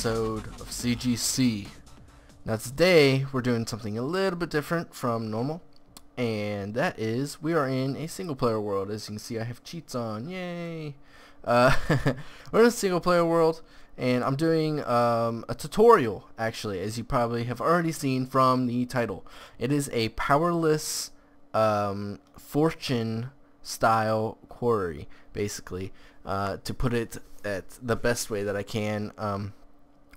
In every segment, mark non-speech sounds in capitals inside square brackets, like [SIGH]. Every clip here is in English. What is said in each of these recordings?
episode of CGC. Now today we're doing something a little bit different from normal and that is we are in a single player world. As you can see I have cheats on, yay! Uh, [LAUGHS] we're in a single player world and I'm doing um, a tutorial actually as you probably have already seen from the title. It is a powerless um, fortune style quarry basically uh, to put it at the best way that I can. Um,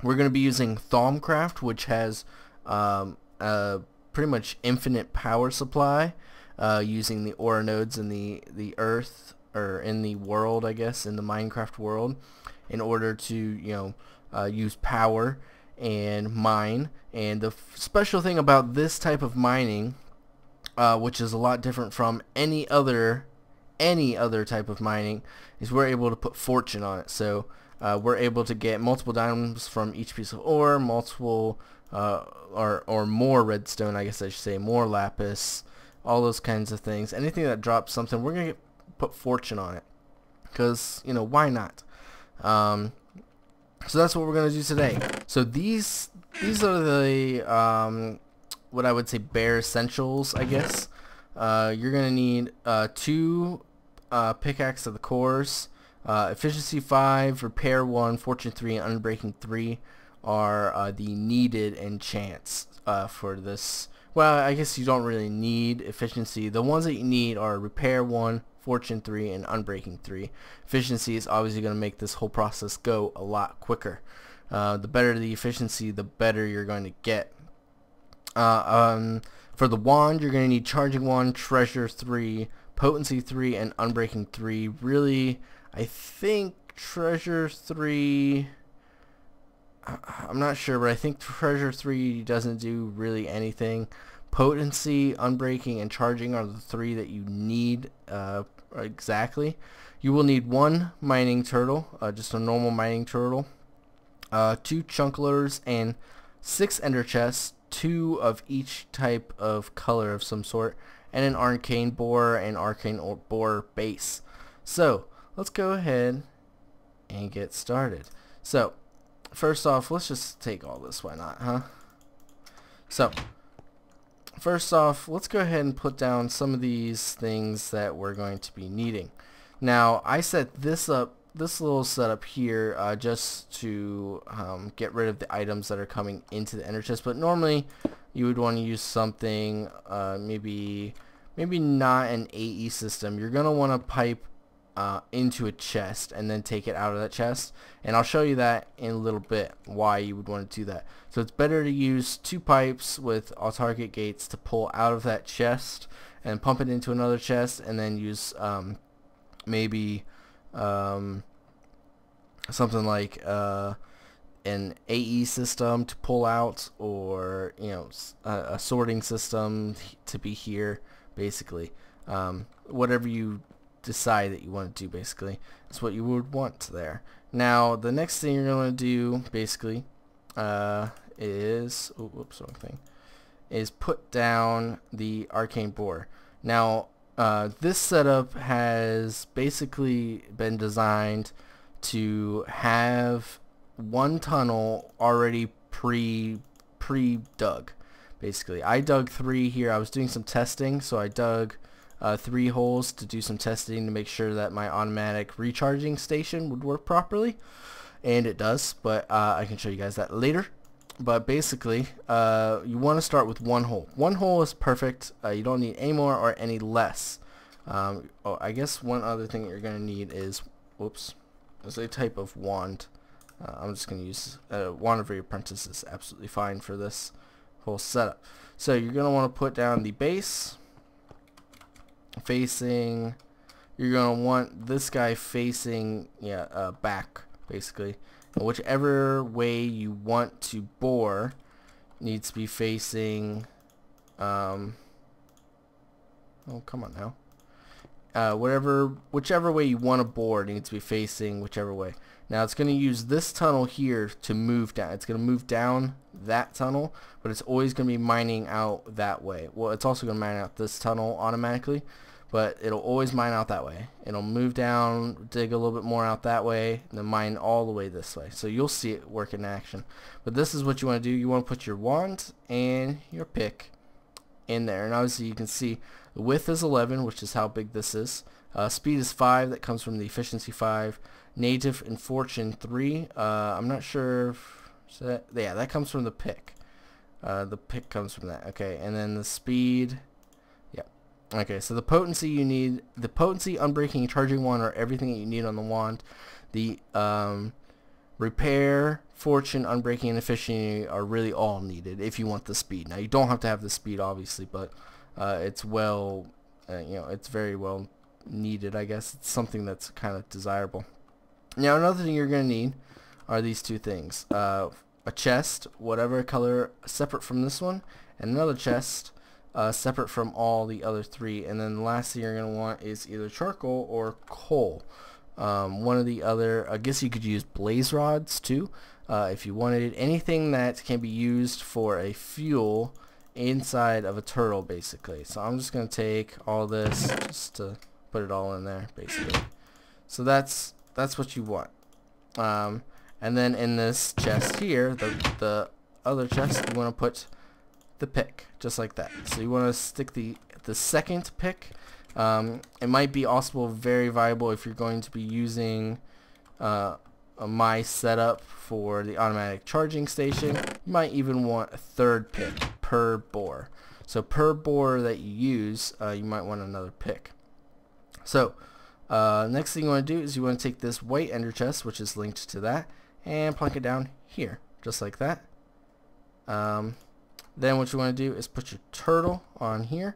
we're going to be using Thaumcraft, which has um, a pretty much infinite power supply uh, using the ore nodes in the, the earth or in the world, I guess, in the Minecraft world in order to, you know, uh, use power and mine. And the special thing about this type of mining, uh, which is a lot different from any other any other type of mining is we're able to put fortune on it. So uh, we're able to get multiple diamonds from each piece of ore, multiple uh, or or more redstone, I guess I should say, more lapis, all those kinds of things. Anything that drops something, we're gonna put fortune on it, because you know why not? Um, so that's what we're gonna do today. So these these are the um, what I would say bare essentials, I guess. Uh, you're going to need uh, two uh, pickaxe of the cores. Uh, efficiency 5, repair 1, fortune 3, and unbreaking 3 are uh, the needed enchants uh, for this. Well, I guess you don't really need efficiency. The ones that you need are repair 1, fortune 3, and unbreaking 3. Efficiency is obviously going to make this whole process go a lot quicker. the better the efficiency, the better you're going to get. um, for the wand, you're going to need Charging Wand, Treasure 3, Potency 3, and Unbreaking 3. Really, I think Treasure 3... I'm not sure, but I think Treasure 3 doesn't do really anything. Potency, Unbreaking, and Charging are the three that you need uh, exactly. You will need one mining turtle, uh, just a normal mining turtle, uh, two chunklers, and six ender chests, two of each type of color of some sort, and an arcane borer and arcane borer base. So let's go ahead and get started. So first off, let's just take all this. Why not, huh? So first off, let's go ahead and put down some of these things that we're going to be needing. Now I set this up this little setup here uh, just to um, get rid of the items that are coming into the ender chest but normally you would want to use something uh, maybe maybe not an AE system you're gonna want to pipe uh, into a chest and then take it out of that chest. And I'll show you that in a little bit why you would want to do that. So it's better to use two pipes with autarchic gates to pull out of that chest and pump it into another chest and then use um, maybe um, something like uh, an AE system to pull out or you know a, a sorting system to be here basically. Um, whatever you decide that you want to do basically is what you would want there. Now the next thing you're going to do basically uh, is oh, whoops wrong thing is put down the arcane borer now uh, this setup has basically been designed to have one tunnel already pre pre dug basically. I dug three here. I was doing some testing so I dug uh, three holes to do some testing to make sure that my automatic recharging station would work properly. And it does but uh, I can show you guys that later. But basically uh, you want to start with one hole. One hole is perfect uh, you don't need any more or any less. Um, oh I guess one other thing you're gonna need is whoops is a type of wand. Uh, I'm just gonna use uh, wand of your apprentice is absolutely fine for this whole setup. So you're gonna want to put down the base facing you're gonna want this guy facing yeah uh, back basically. Whichever way you want to bore needs to be facing um, oh come on now. Uh, whatever whichever way you want to bore needs to be facing whichever way. Now it's to use this tunnel here to move down it's to move down that tunnel but it's always to be mining out that way. Well it's also to mine out this tunnel automatically but it'll always mine out that way. It'll move down, dig a little bit more out that way, and then mine all the way this way. So you'll see it work in action. But this is what you want to do. You want to put your wand and your pick in there. And obviously you can see the width is 11, which is how big this is. Uh, speed is 5, that comes from the efficiency 5. Native and fortune 3. Uh, I'm not sure if... That, yeah, that comes from the pick. Uh, the pick comes from that. Okay, and then the speed Okay, so the potency you need, the potency, unbreaking, charging wand are everything that you need on the wand. The um, repair, fortune, unbreaking, and efficiency are really all needed if you want the speed. Now you don't have to have the speed, obviously, but uh, it's well, uh, you know, it's very well needed. I guess it's something that's kind of desirable. Now another thing you're gonna need are these two things: uh, a chest, whatever color, separate from this one, and another chest uh, separate from all the other three. And then the last thing you're going to want is either charcoal or coal. Um, one of the other, I guess you could use blaze rods too. Uh, if you wanted anything that can be used for a fuel inside of a turtle basically. So I'm just going to take all this just to put it all in there basically. So that's that's what you want. Um, and then in this chest here, the, the other chest, you want to put the pick, just like that. So you want to stick the the second pick. Um, it might be also very viable if you're going to be using uh, my setup for the automatic charging station. You might even want a third pick per bore. So per bore that you use, uh, you might want another pick. So uh, next thing you want to do is you want to take this white ender chest, which is linked to that, and plunk it down here, just like that. Um, then what you want to do is put your turtle on here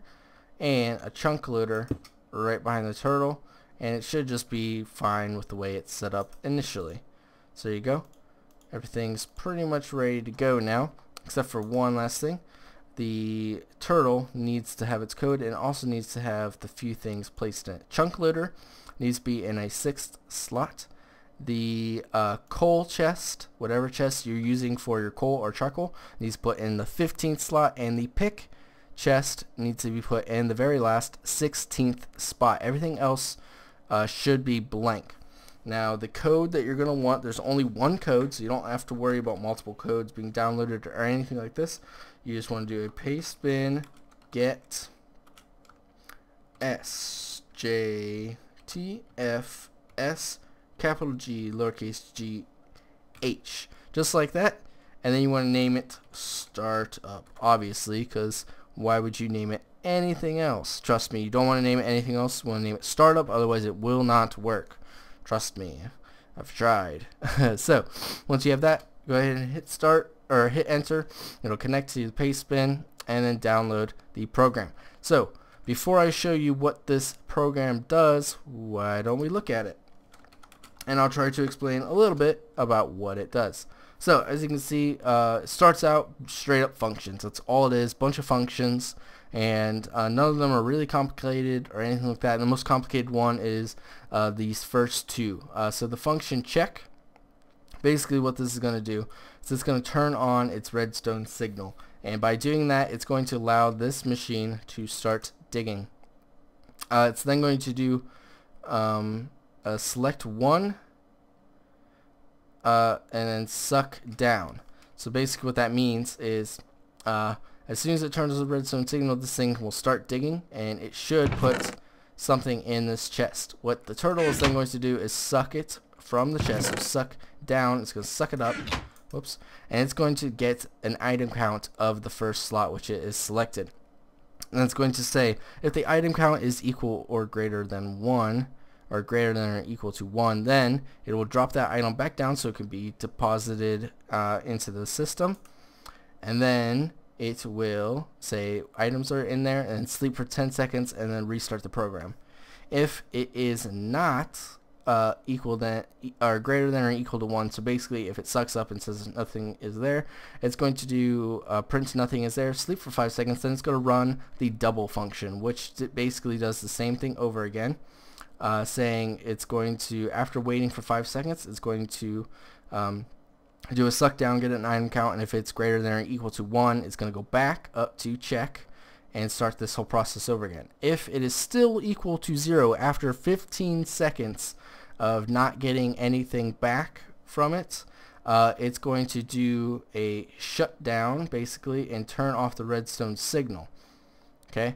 and a chunk loader right behind the turtle and it should just be fine with the way it's set up initially. So you go. Everything's pretty much ready to go now except for one last thing. The turtle needs to have its code and also needs to have the few things placed in it. Chunk loader needs to be in a sixth slot the uh, coal chest, whatever chest you're using for your coal or charcoal, needs to put in the 15th slot, and the pick chest needs to be put in the very last 16th spot. Everything else uh, should be blank. Now the code that you're going to want, there's only one code, so you don't have to worry about multiple codes being downloaded or anything like this. You just want to do a paste bin get s j t f s capital G, lowercase g, h. Just like that. And then you want to name it startup, obviously, because why would you name it anything else? Trust me, you don't want to name it anything else. You want to name it startup, otherwise it will not work. Trust me, I've tried. [LAUGHS] so, once you have that, go ahead and hit start, or hit enter. It'll connect to the paste bin, and then download the program. So, before I show you what this program does, why don't we look at it? And I'll try to explain a little bit about what it does. So as you can see, uh, it starts out straight up functions. That's all it is, bunch of functions, and uh, none of them are really complicated or anything like that. And the most complicated one is uh, these first two. Uh, so the function check, basically what this is going to do is it's going to turn on its redstone signal. And by doing that, it's going to allow this machine to start digging. Uh, it's then going to do um, select one uh, and then suck down. So basically what that means is uh, as soon as it turns the redstone signal, this thing will start digging and it should put something in this chest. What the turtle is then going to do is suck it from the chest. So suck down, it's going to suck it up. Whoops. And it's going to get an item count of the first slot which it is selected. And it's going to say if the item count is equal or greater than 1, or greater than or equal to 1, then it will drop that item back down so it can be deposited uh, into the system. And then it will say items are in there and sleep for 10 seconds and then restart the program. If it is not uh, equal than or greater than or equal to 1, so basically if it sucks up and says nothing is there, it's going to do uh, print nothing is there, sleep for 5 seconds, then it's going to run the double function, which basically does the same thing over again uh, saying it's going to, after waiting for five seconds, it's going to um, do a suck down, get an item count, and if it's greater than or equal to one, it's going to go back up to check, and start this whole process over again. If it is still equal to zero after 15 seconds of not getting anything back from it, uh, it's going to do a shutdown basically and turn off the redstone signal. Okay.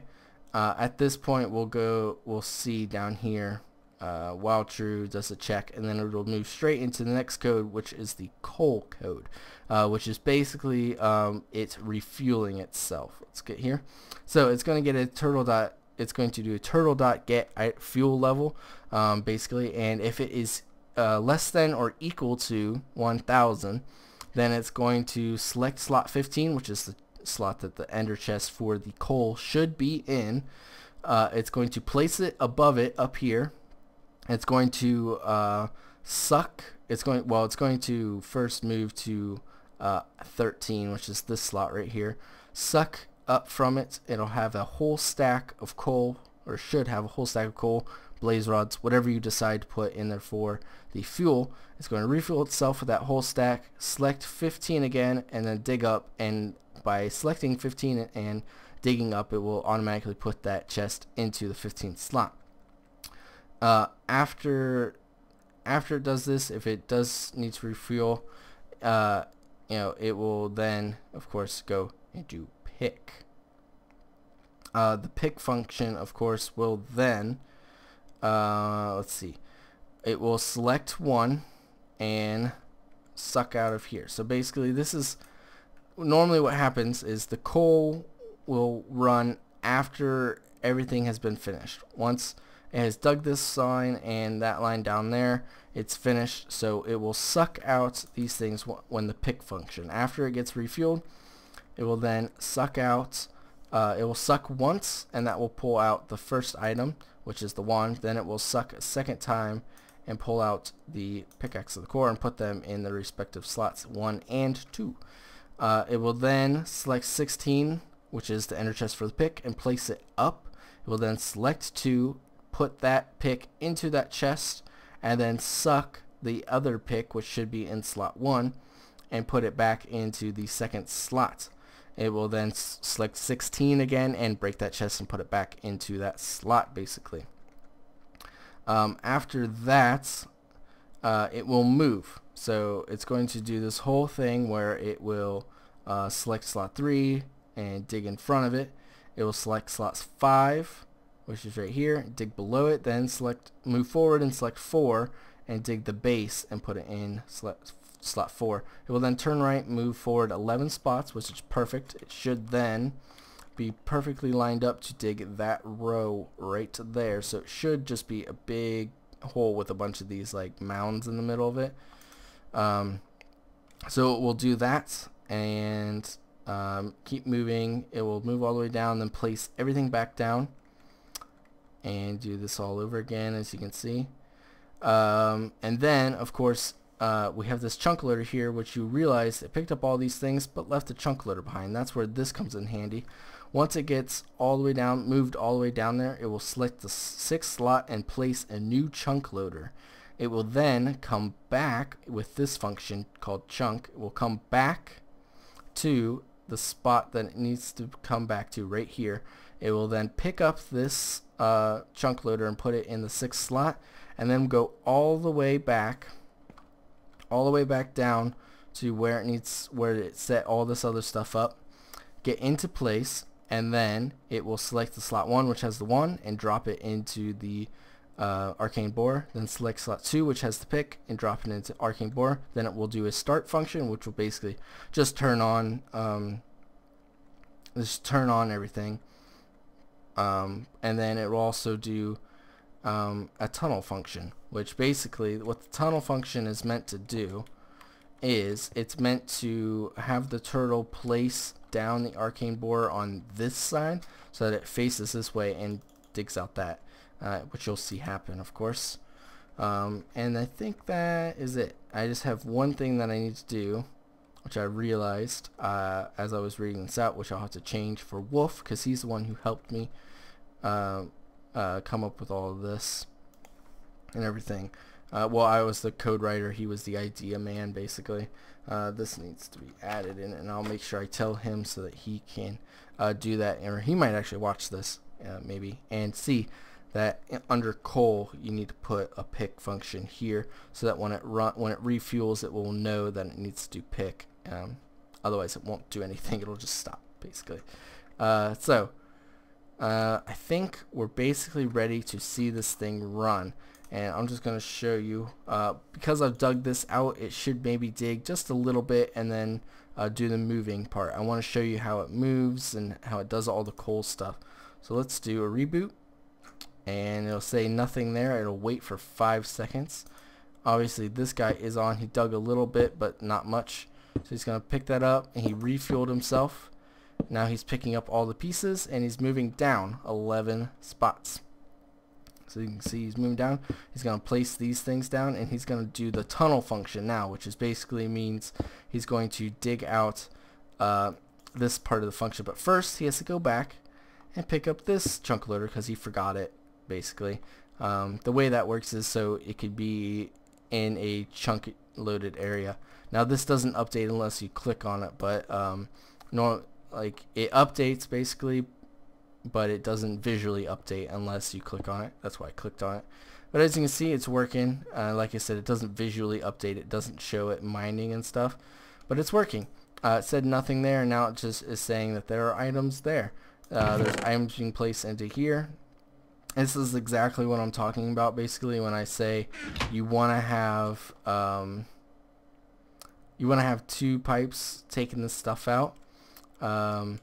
Uh, at this point, we'll go. We'll see down here. Uh, while true does a check, and then it'll move straight into the next code, which is the coal code, uh, which is basically um, it's refueling itself. Let's get here. So it's going to get a turtle dot. It's going to do a turtle dot get fuel level, um, basically, and if it is uh, less than or equal to 1,000, then it's going to select slot 15, which is the slot that the ender chest for the coal should be in. Uh, it's going to place it above it up here. It's going to uh, suck. It's going well. It's going to first move to uh, 13, which is this slot right here. Suck up from it. It'll have a whole stack of coal, or should have a whole stack of coal blaze rods, whatever you decide to put in there for the fuel. It's going to refuel itself with that whole stack, select 15 again, and then dig up, and by selecting 15 and digging up, it will automatically put that chest into the 15th slot. Uh, after after it does this, if it does need to refuel, uh, you know, it will then, of course, go into pick. Uh, the pick function, of course, will then uh, let's see. It will select one and suck out of here. So basically this is normally what happens is the coal will run after everything has been finished. Once it has dug this line and that line down there, it's finished. So it will suck out these things when the pick function. After it gets refueled, it will then suck out, uh, it will suck once and that will pull out the first item which is the wand. Then it will suck a second time and pull out the pickaxe of the core and put them in the respective slots 1 and 2. Uh, it will then select 16, which is the ender chest for the pick, and place it up. It will then select 2, put that pick into that chest, and then suck the other pick, which should be in slot 1, and put it back into the second slot. It will then select 16 again and break that chest and put it back into that slot basically. Um, after that, uh, it will move. So it's going to do this whole thing where it will uh, select slot 3 and dig in front of it. It will select slots 5, which is right here, dig below it, then select move forward and select 4 and dig the base and put it in select slot 4. It will then turn right, move forward 11 spots, which is perfect. It should then be perfectly lined up to dig that row right there. So it should just be a big hole with a bunch of these like mounds in the middle of it. Um, so it will do that and um, keep moving. It will move all the way down, then place everything back down and do this all over again as you can see. Um, and then, of course, uh, we have this chunk loader here, which you realize it picked up all these things, but left the chunk loader behind. That's where this comes in handy. Once it gets all the way down, moved all the way down there, it will select the sixth slot and place a new chunk loader. It will then come back with this function called chunk. It will come back to the spot that it needs to come back to right here. It will then pick up this uh, chunk loader and put it in the sixth slot and then go all the way back all the way back down to where it needs where it set all this other stuff up get into place and then it will select the slot 1 which has the 1 and drop it into the uh, arcane bore then select slot 2 which has the pick and drop it into arcane bore then it will do a start function which will basically just turn on um, just turn on everything. Um, and then it will also do um, a tunnel function, which basically what the tunnel function is meant to do is it's meant to have the turtle place down the arcane bore on this side so that it faces this way and digs out that, uh, which you'll see happen, of course. Um, and I think that is it. I just have one thing that I need to do, which I realized uh, as I was reading this out, which I'll have to change for Wolf because he's the one who helped me uh, uh, come up with all of this and everything. Uh, well, I was the code writer. He was the idea man, basically. Uh, this needs to be added in, and I'll make sure I tell him so that he can do that. Or he might actually watch this, maybe, and see that under coal you need to put a pick function here so that when it run when it refuels it will know that it needs to pick. Um, otherwise it won't do anything. [LAUGHS] It'll just stop basically. Uh, so uh, I think we're basically ready to see this thing run. And I'm just going to show you uh, because I've dug this out it should maybe dig just a little bit and then uh, do the moving part. I want to show you how it moves and how it does all the coal stuff. So let's do a reboot and it'll say nothing there. It'll wait for five seconds. Obviously this guy is on. He dug a little bit but not much. So he's gonna pick that up and he refueled himself. Now he's picking up all the pieces and he's moving down 11 spots. So you can see he's moving down. He's gonna place these things down and he's gonna do the tunnel function now which is basically means he's going to dig out uh, this part of the function. But first he has to go back and pick up this chunk loader because he forgot it basically. Um, the way that works is so it could be in a chunk loaded area. Now this doesn't update unless you click on it, but um, like it updates basically, but it doesn't visually update unless you click on it. That's why I clicked on it. But as you can see, it's working. Uh, like I said, it doesn't visually update. It doesn't show it mining and stuff, but it's working. Uh, it said nothing there. Now it just is saying that there are items there. Uh, there's items being placed into here. This is exactly what I'm talking about basically when I say you want to have um, you want to have two pipes taking this stuff out. Um,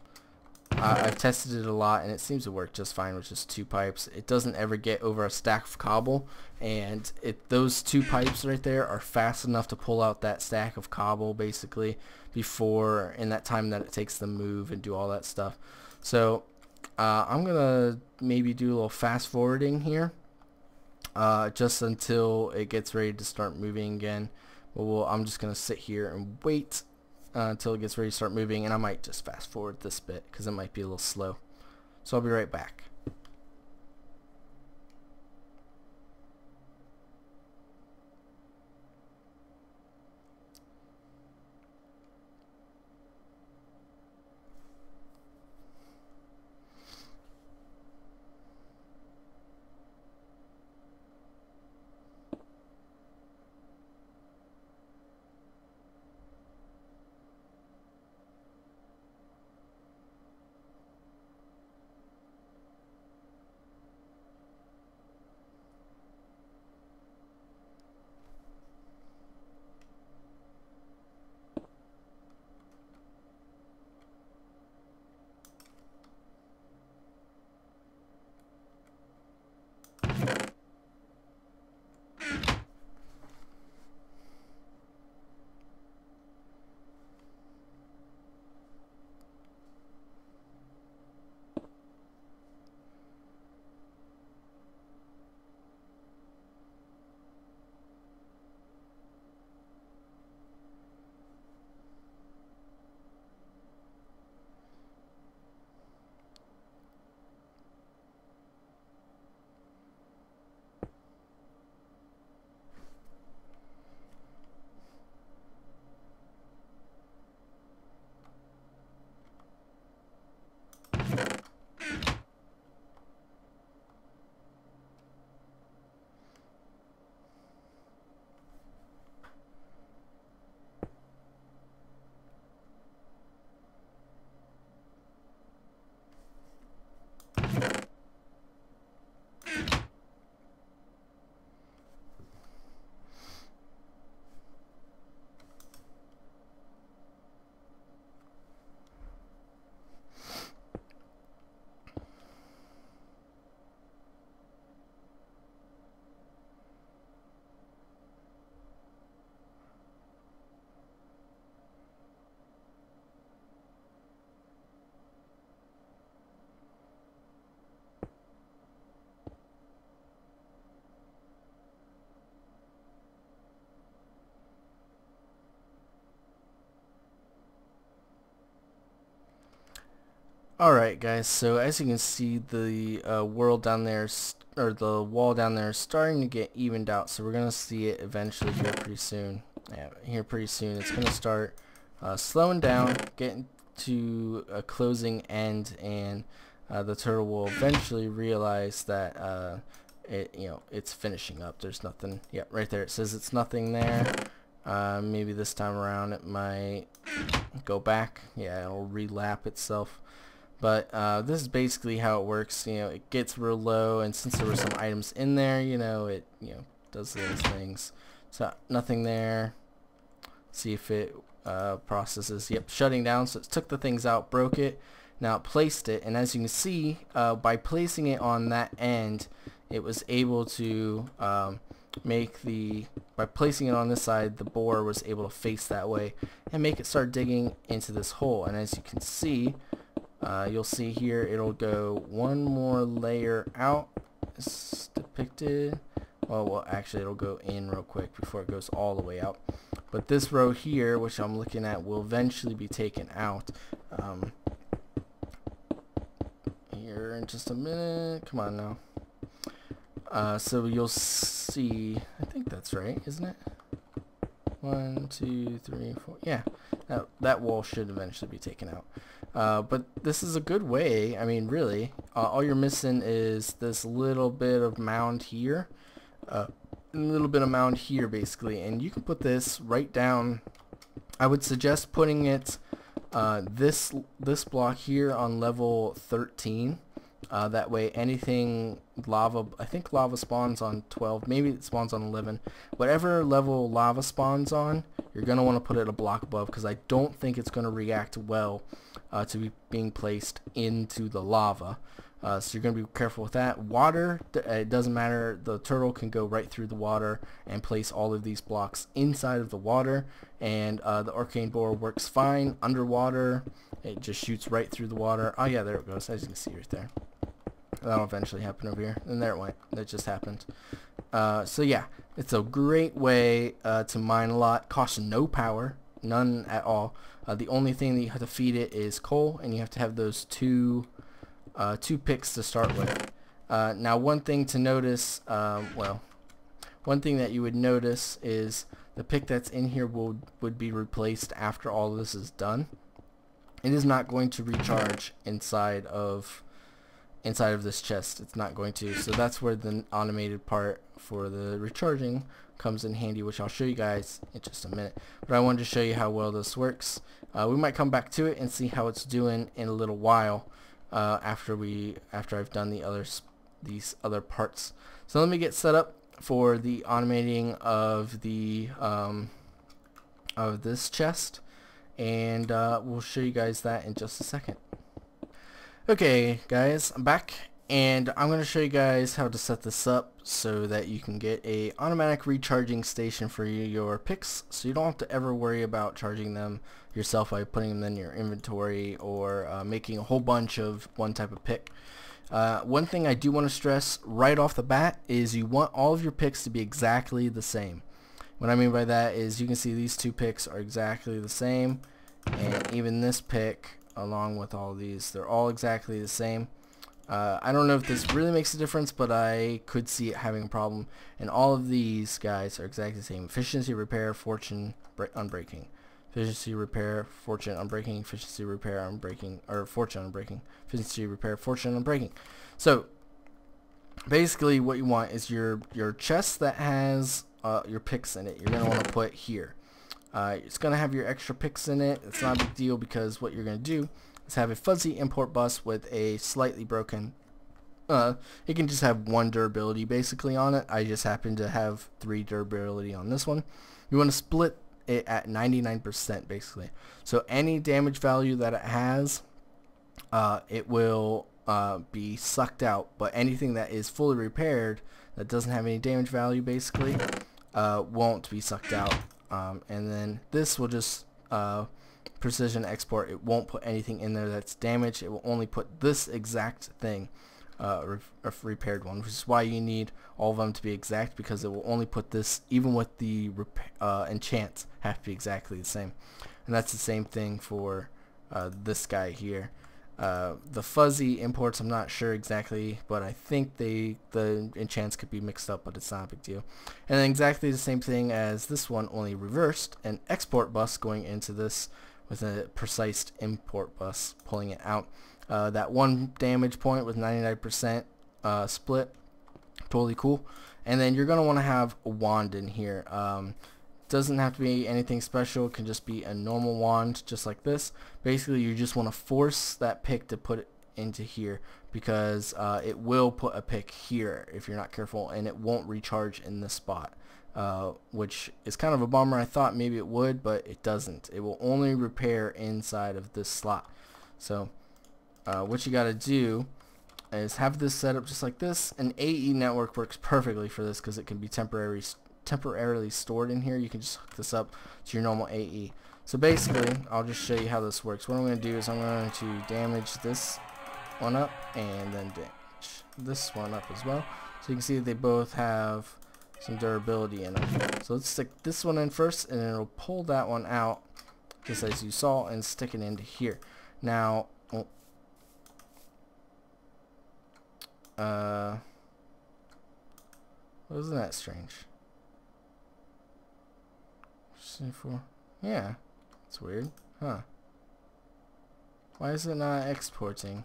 I, I've tested it a lot and it seems to work just fine with just two pipes. It doesn't ever get over a stack of cobble and those two pipes right there are fast enough to pull out that stack of cobble basically before in that time that it takes to move and do all that stuff. So uh, I'm gonna maybe do a little fast forwarding here uh, just until it gets ready to start moving again. But we'll, I'm just gonna sit here and wait uh, until it gets ready to start moving and I might just fast forward this bit because it might be a little slow. So I'll be right back Alright guys, so as you can see the uh, world down there, or the wall down there is starting to get evened out, so we're going to see it eventually here pretty soon. Yeah, here pretty soon. It's going to start uh, slowing down, getting to a closing end, and uh, the turtle will eventually realize that uh, it, you know, it's finishing up. There's nothing, yeah, right there. It says it's nothing there. Uh, maybe this time around it might go back. Yeah, it'll relap itself. But uh, this is basically how it works. You know, it gets real low, and since there were some items in there, you know, it you know does those things. So nothing there. See if it uh, processes. Yep, shutting down. So it took the things out, broke it. Now it placed it, and as you can see, uh, by placing it on that end, it was able to um, make the by placing it on this side the bore was able to face that way and make it start digging into this hole and as you can see uh, you'll see here it'll go one more layer out. It's depicted. Well, well actually it'll go in real quick before it goes all the way out. But this row here which I'm looking at will eventually be taken out. Um, here in just a minute. Come on now. Uh, so you'll see I think that's right isn't it? One two three four. Yeah. That, that wall should eventually be taken out uh, but this is a good way, I mean really, uh, all you're missing is this little bit of mound here, uh, a little bit of mound here basically, and you can put this right down, I would suggest putting it uh, this this block here on level 13, uh, that way anything lava, I think lava spawns on 12, maybe it spawns on 11, whatever level lava spawns on, you're going to want to put it a block above because I don't think it's going to react well uh, to be being placed into the lava. Uh, so you're going to be careful with that. Water, it doesn't matter. The turtle can go right through the water and place all of these blocks inside of the water. And uh, the arcane bore works fine underwater. It just shoots right through the water. Oh yeah, there it goes. As you can see right there. That'll eventually happen over here. And there it went. That just happened. Uh, so yeah, it's a great way uh, to mine a lot. Costs no power. None at all. Uh, the only thing that you have to feed it is coal, and you have to have those two uh, two picks to start with. Uh, now, one thing to notice, um, well, one thing that you would notice is the pick that's in here will would be replaced after all this is done. It is not going to recharge inside of inside of this chest. It's not going to. So that's where the automated part for the recharging comes in handy, which I'll show you guys in just a minute. But I wanted to show you how well this works. Uh, we might come back to it and see how it's doing in a little while uh, after we after I've done the others these other parts. So let me get set up for the automating of the um, of this chest and uh, we'll show you guys that in just a second. Okay guys, I'm back and I'm going to show you guys how to set this up so that you can get a automatic recharging station for your picks so you don't have to ever worry about charging them yourself by putting them in your inventory or uh, making a whole bunch of one type of pick. Uh, one thing I do want to stress right off the bat is you want all of your picks to be exactly the same. What I mean by that is you can see these two picks are exactly the same and even this pick along with all these they're all exactly the same uh, I don't know if this really makes a difference, but I could see it having a problem. And all of these guys are exactly the same. Efficiency, repair, fortune, unbreaking. Efficiency, repair, fortune, unbreaking. Efficiency, repair, unbreaking. Or fortune, unbreaking. Efficiency, repair, fortune, unbreaking. So, basically what you want is your, your chest that has uh, your picks in it. You're going to want to put here. Uh, it's going to have your extra picks in it. It's not a big deal because what you're going to do is have a fuzzy import bus with a slightly broken uh, it can just have one durability basically on it. I just happen to have three durability on this one. You want to split it at 99% basically. So any damage value that it has, uh, it will uh, be sucked out. But anything that is fully repaired, that doesn't have any damage value basically, uh, won't be sucked out. Um, and then this will just uh, precision export, it won't put anything in there that's damaged. It will only put this exact thing, uh, a repaired one, which is why you need all of them to be exact because it will only put this, even with the uh, enchants, have to be exactly the same. And that's the same thing for uh, this guy here. Uh, the fuzzy imports, I'm not sure exactly, but I think they the enchants could be mixed up, but it's not a big deal. And exactly the same thing as this one, only reversed, an export bus going into this with a precise import bus pulling it out. Uh, that one damage point with 99% uh, split, totally cool. And then you're going to want to have a wand in here. Um, doesn't have to be anything special. It can just be a normal wand, just like this. Basically, you just want to force that pick to put it into here because uh, it will put a pick here if you're not careful, and it won't recharge in this spot. Uh, which is kind of a bummer. I thought maybe it would, but it doesn't. It will only repair inside of this slot. So uh, what you got to do is have this set up just like this. An AE network works perfectly for this because it can be temporary temporarily stored in here. You can just hook this up to your normal AE. So basically, I'll just show you how this works. What I'm going to do is I'm going to damage this one up and then damage this one up as well. So you can see that they both have some durability in them. So let's stick this one in first and it'll pull that one out just as you saw and stick it into here. Now, uh, wasn't that strange? for yeah it's weird huh. Why is it not exporting?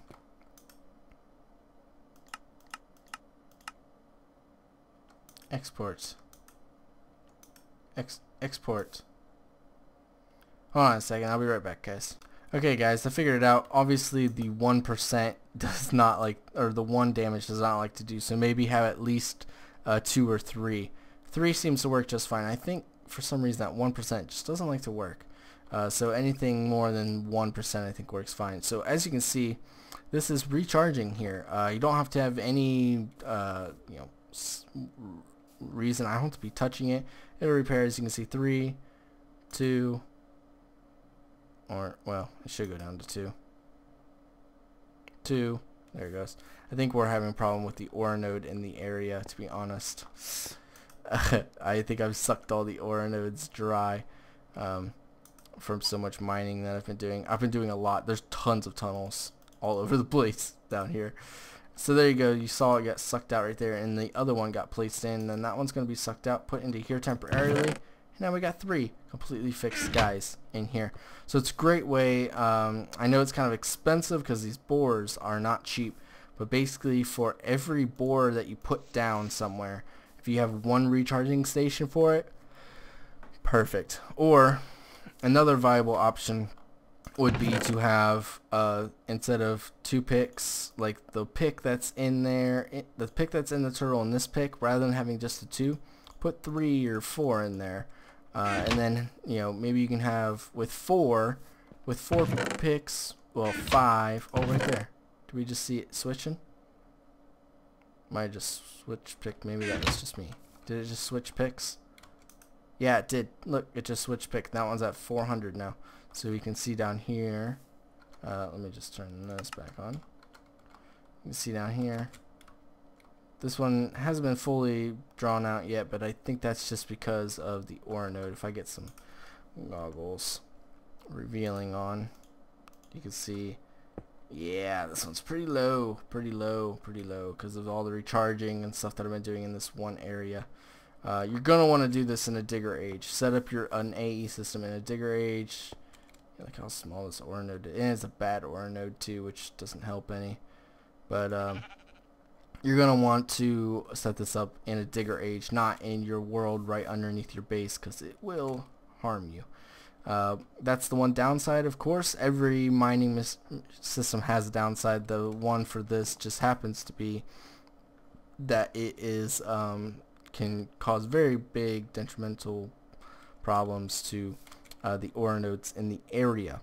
Exports. Ex export. Hold on a second I'll be right back guys okay guys I figured it out obviously the 1% [LAUGHS] does not like or the one damage does not like to do so maybe have at least uh, two or three three seems to work just fine I think for some reason that 1% just doesn't like to work. Uh, so anything more than 1% I think works fine. So as you can see, this is recharging here. Uh, you don't have to have any uh, you know reason. I don't have to be touching it. It'll repair as you can see 3, 2, or well, it should go down to 2. 2, there it goes. I think we're having a problem with the ore node in the area to be honest. [LAUGHS] I think I've sucked all the ore nodes dry um, from so much mining that I've been doing. I've been doing a lot. There's tons of tunnels all over the [LAUGHS] place down here. So there you go. You saw it got sucked out right there, and the other one got placed in. And that one's going to be sucked out, put into here temporarily. Now we got three completely fixed guys in here. So it's a great way. Um, I know it's kind of expensive because these bores are not cheap. But basically for every bore that you put down somewhere, if you have one recharging station for it, perfect. Or another viable option would be to have uh, instead of two picks, like the pick that's in there, the pick that's in the turtle and this pick, rather than having just the two, put three or four in there. Uh, and then, you know, maybe you can have with four, with four picks, well, five. Oh, right there. Do we just see it switching? Might just switch pick. Maybe that was just me. Did it just switch picks? Yeah, it did. Look, it just switched pick. That one's at 400 now. So we can see down here. Uh, let me just turn this back on. You can see down here. This one hasn't been fully drawn out yet, but I think that's just because of the ore node. If I get some goggles revealing on, you can see yeah, this one's pretty low, pretty low, pretty low because of all the recharging and stuff that I've been doing in this one area. Uh, you're going to want to do this in a digger age. Set up your an AE system in a digger age. Look how small this ore node is. And it's a bad ore node too, which doesn't help any. But um, you're going to want to set this up in a digger age, not in your world right underneath your base because it will harm you. Uh, that's the one downside, of course. Every mining system has a downside. The one for this just happens to be that it is um, can cause very big detrimental problems to uh, the ore nodes in the area.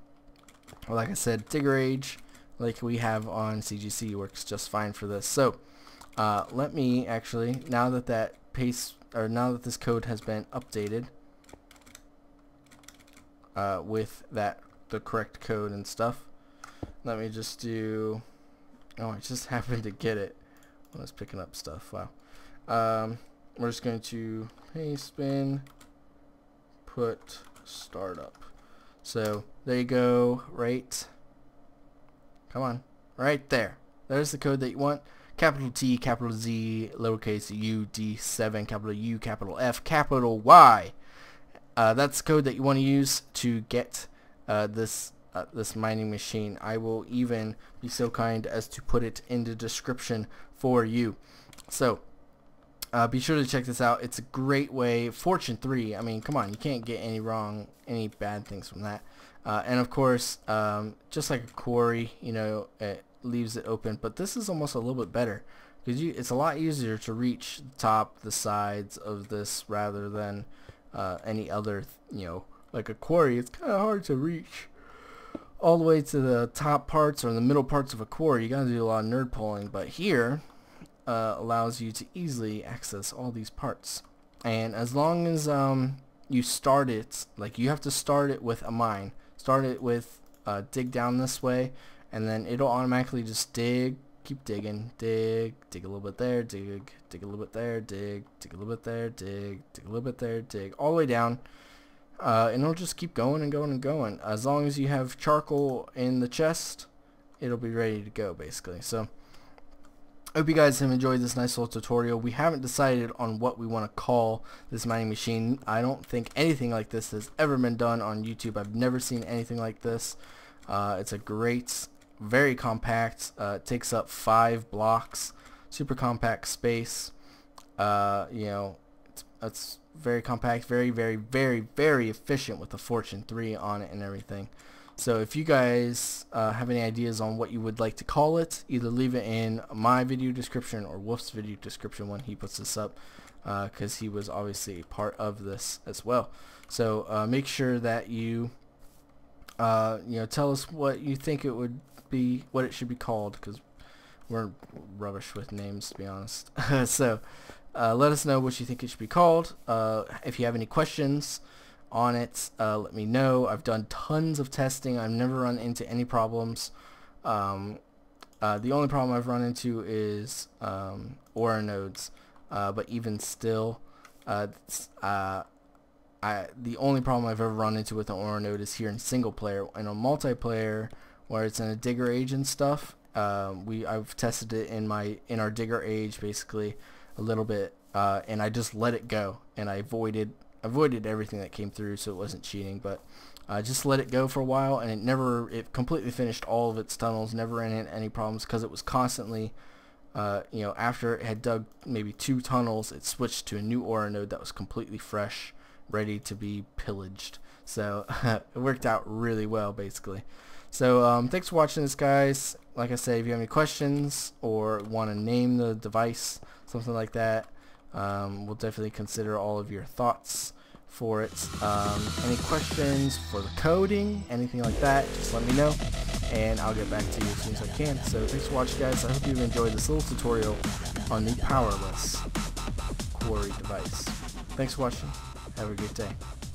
Like I said, Digger Age, like we have on CGC, works just fine for this. So, uh, let me actually, now that that pace, or now that this code has been updated, uh, with that the correct code and stuff. Let me just do. Oh, I just [LAUGHS] happened to get it. I was picking up stuff. Wow. Um, we're just going to paste bin put startup. So there you go. Right Come on. Right there. There's the code that you want. Capital T, capital Z, lowercase u, D7, capital U, capital F, capital Y. Uh, that's code that you want to use to get uh, this uh, this mining machine. I will even be so kind as to put it in the description for you. So uh, be sure to check this out. It's a great way. Fortune 3, I mean, come on, you can't get any wrong, any bad things from that. Uh, and of course, um, just like a quarry, you know, it leaves it open. But this is almost a little bit better because it's a lot easier to reach the top, the sides of this rather than uh, any other, you know, like a quarry. It's kind of hard to reach all the way to the top parts or the middle parts of a quarry. You got to do a lot of nerd poling. But here, uh, allows you to easily access all these parts. And as long as um, you start it, like you have to start it with a mine. Start it with uh, dig down this way, and then it'll automatically just dig, keep digging, dig, dig a little bit there, dig, dig a little bit there, dig, dig a little bit there, dig, dig a little bit there, dig, all the way down. Uh, and it'll just keep going and going and going. As long as you have charcoal in the chest, it'll be ready to go basically. So I hope you guys have enjoyed this nice little tutorial. We haven't decided on what we want to call this mining machine. I don't think anything like this has ever been done on YouTube. I've never seen anything like this. Uh, it's a great, very compact. Uh, takes up five blocks. Super compact space. Uh, you know, it's, it's very compact, very, very, very, very efficient with the Fortune 3 on it and everything. So if you guys uh, have any ideas on what you would like to call it, either leave it in my video description or Wolf's video description when he puts this up because uh, he was obviously part of this as well. So uh, make sure that you uh, you know tell us what you think it would be, what it should be called because we're rubbish with names to be honest. [LAUGHS] so uh, let us know what you think it should be called. Uh, if you have any questions, on it, uh, let me know. I've done tons of testing. I've never run into any problems. Um, uh, the only problem I've run into is um, Aura nodes, uh, but even still, uh, I, the only problem I've ever run into with an Aura node is here in single player. In a multiplayer, where it's in a digger age and stuff, um, we I've tested it in my in our digger age basically a little bit, uh, and I just let it go, and I avoided avoided everything that came through so it wasn't cheating but uh, just let it go for a while and it never it completely finished all of its tunnels never ran into any problems because it was constantly uh, you know after it had dug maybe two tunnels it switched to a new aura node that was completely fresh ready to be pillaged. So [LAUGHS] it worked out really well basically so um, thanks for watching this guys like I said if you have any questions or want to name the device something like that um, we'll definitely consider all of your thoughts for it. Um, any questions for the coding, anything like that, just let me know and I'll get back to you as soon as I can. So thanks for watching guys. I hope you've enjoyed this little tutorial on the powerless quarry device. Thanks for watching. Have a good day.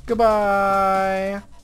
Goodbye!